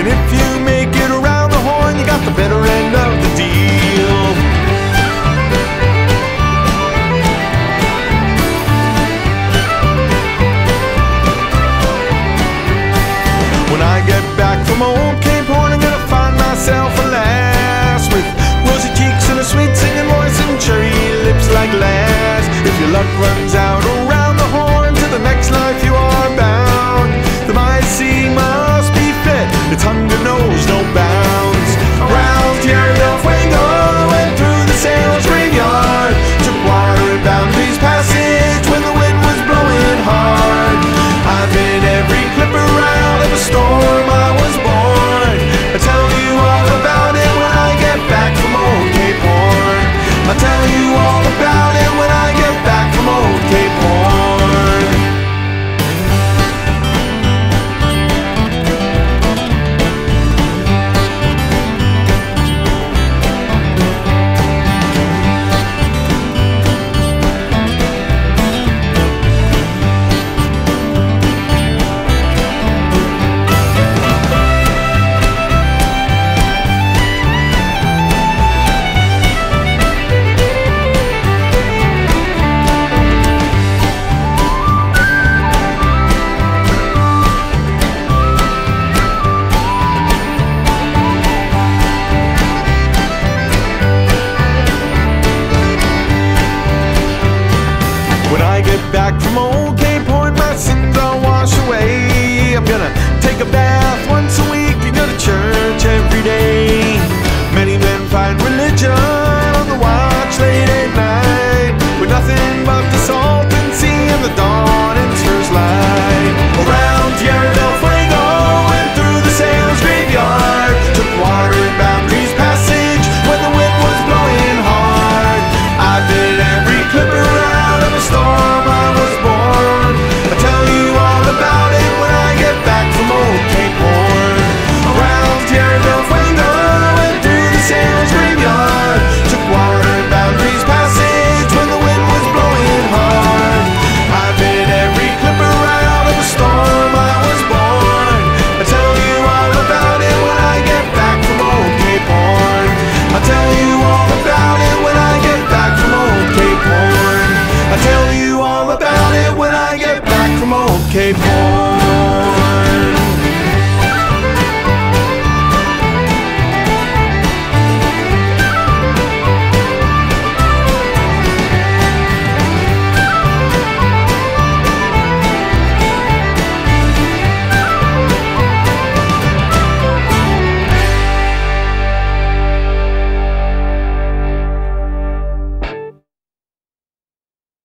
And if you make it around the horn, you got the better end of the deal. When I get back from old Cape Horn, I'm gonna find myself a lass with rosy cheeks and a sweet singing voice and cherry lips like glass. If your luck runs out around. get back from old Cape Point, my sins all wash away. I'm gonna take a bath. Cape Horn.